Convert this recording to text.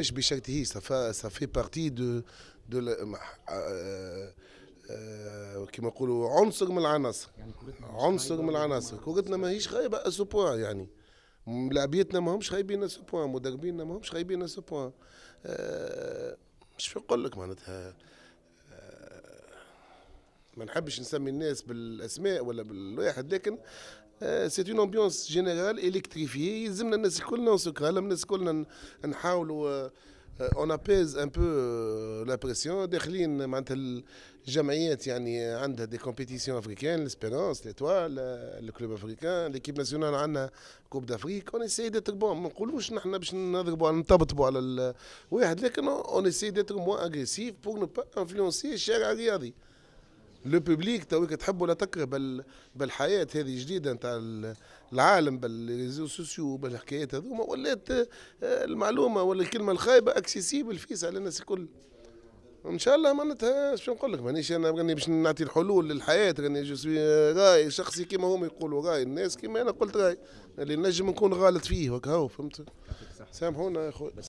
مش بشرطه ça va ça fait partie de de كما نقولوا عنصر من العناصر. يعني عنصر من العناصر. كورتنا ماهيش خايبه à ce point يعني. لاعبيتنا ماهمش خايبين à ce point مدربينا ماهمش خايبين à ce point مش نقول لك معناتها. ما نحبش نسمي الناس بالأسماء ولا بالواحد لكن c'est une ambiance générale électrifiée يلزمنا الناس الكل نوثق الناس كلنا نحاولوا on apaise un peu la pression داخلين معناتها الجمعيات يعني عندها des compétitions africaines L'Espérance L'Étoile ال Club Africain l'équipe nationale عندنا Coupe d'Afrique on essaie d'être bon ما نقولوش نحن باش نضربوا نطبطبوا على الواحد لكن on essaie d'être moins agressif pour ne pas influencer الشارع الرياضي le public توك تحب ولا تكره بالحياة هذه جديدة نتاع العالم بال réseaux sociaux بالحكايات هذوما. ولات آه، المعلومة ولا الكلمة الخايبة accessible فيسع على الناس الكل. ان شاء الله معناتها شو نقول لك؟ مانيش أنا راني باش نعطي الحلول للحياة راني je suis راي شخصي كيما هم يقولوا راي الناس كيما أنا قلت راي. اللي نجم نكون غلط فيه وكهو فهمت؟ سامحونا يا خويا